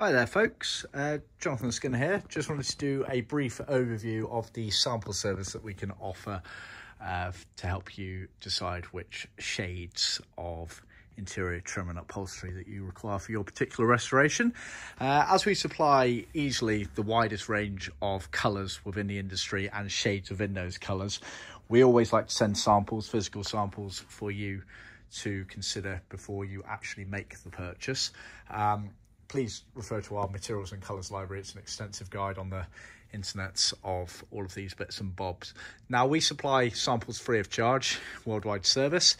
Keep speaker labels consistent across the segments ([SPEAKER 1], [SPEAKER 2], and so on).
[SPEAKER 1] Hi there folks, uh, Jonathan Skinner here. Just wanted to do a brief overview of the sample service that we can offer uh, to help you decide which shades of interior trim and upholstery that you require for your particular restoration. Uh, as we supply easily the widest range of colours within the industry and shades within those colours, we always like to send samples, physical samples for you to consider before you actually make the purchase. Um, please refer to our materials and colours library. It's an extensive guide on the internet of all of these bits and bobs. Now we supply samples free of charge, worldwide service,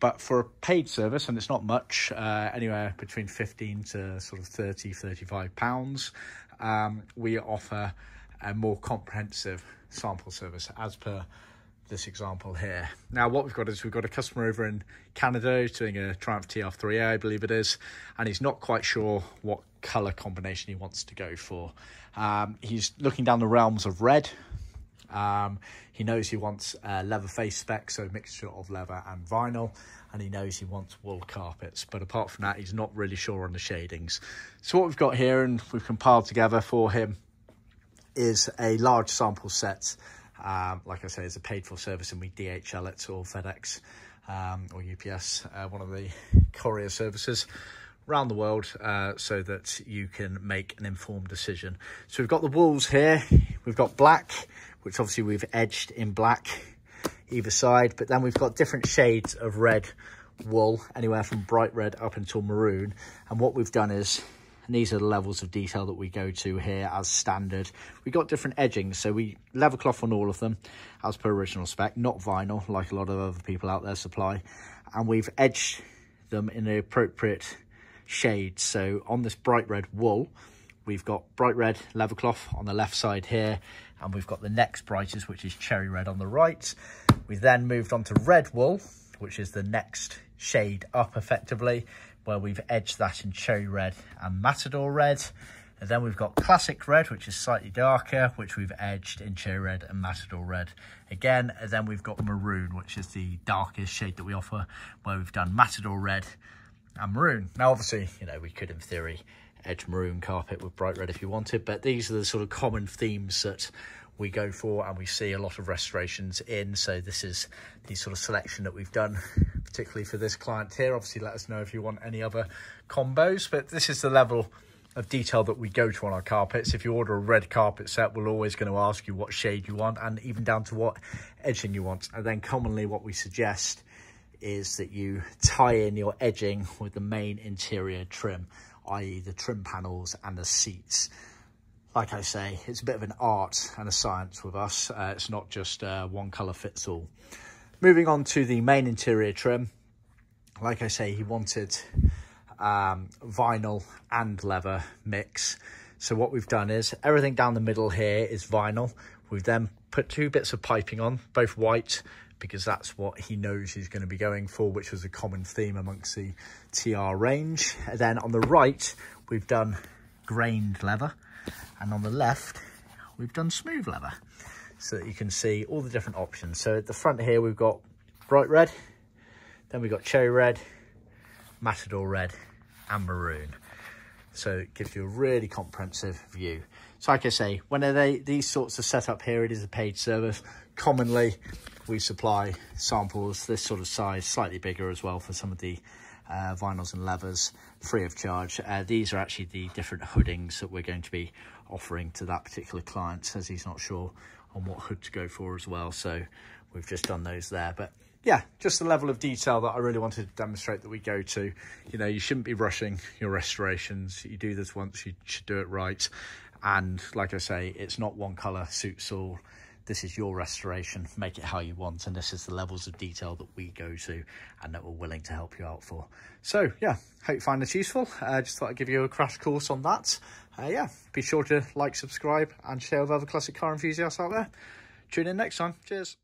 [SPEAKER 1] but for a paid service, and it's not much, uh, anywhere between 15 to sort of 30, 35 pounds, um, we offer a more comprehensive sample service as per this example here. Now what we've got is we've got a customer over in Canada who's doing a Triumph TR3A, I believe it is, and he's not quite sure what colour combination he wants to go for. Um, he's looking down the realms of red. Um, he knows he wants a leather face spec, so mixture of leather and vinyl, and he knows he wants wool carpets. But apart from that, he's not really sure on the shadings. So what we've got here, and we've compiled together for him, is a large sample set um, like I say, it's a paid for service and we DHL it or FedEx um, or UPS, uh, one of the courier services around the world uh, so that you can make an informed decision. So we've got the walls here, we've got black, which obviously we've edged in black either side, but then we've got different shades of red wool, anywhere from bright red up until maroon. And what we've done is and these are the levels of detail that we go to here as standard. We got different edgings, so we leather cloth on all of them as per original spec, not vinyl like a lot of other people out there supply. And we've edged them in the appropriate shades. So on this bright red wool, we've got bright red leather cloth on the left side here, and we've got the next brightest, which is cherry red on the right. We then moved on to red wool, which is the next shade up effectively where we've edged that in cherry red and matador red. And then we've got classic red, which is slightly darker, which we've edged in cherry red and matador red again. And then we've got maroon, which is the darkest shade that we offer, where we've done matador red and maroon. Now, obviously, you know, we could, in theory, edge maroon carpet with bright red if you wanted, but these are the sort of common themes that we go for and we see a lot of restorations in. So this is the sort of selection that we've done particularly for this client here. Obviously, let us know if you want any other combos, but this is the level of detail that we go to on our carpets. If you order a red carpet set, we're always going to ask you what shade you want and even down to what edging you want. And then commonly what we suggest is that you tie in your edging with the main interior trim, i.e. the trim panels and the seats. Like I say, it's a bit of an art and a science with us. Uh, it's not just uh, one colour fits all. Moving on to the main interior trim. Like I say, he wanted um, vinyl and leather mix. So what we've done is everything down the middle here is vinyl. We've then put two bits of piping on, both white, because that's what he knows he's going to be going for, which was a common theme amongst the TR range. And then on the right, we've done grained leather. And on the left, we've done smooth leather so that you can see all the different options. So at the front here, we've got bright red, then we've got cherry red, matador red, and maroon. So it gives you a really comprehensive view. So like I say, when they, these sorts of set up here, it is a paid service. Commonly, we supply samples this sort of size, slightly bigger as well for some of the uh, vinyls and leathers, free of charge. Uh, these are actually the different hoodings that we're going to be offering to that particular client, as he's not sure on what hood to go for as well. So we've just done those there. But yeah, just the level of detail that I really wanted to demonstrate that we go to. You know, you shouldn't be rushing your restorations. You do this once, you should do it right. And like I say, it's not one colour suits all. This is your restoration. Make it how you want. And this is the levels of detail that we go to and that we're willing to help you out for. So yeah, hope you find this useful. I uh, just thought I'd give you a crash course on that. Uh, yeah, be sure to like, subscribe and share with other classic car enthusiasts out there. Tune in next time. Cheers.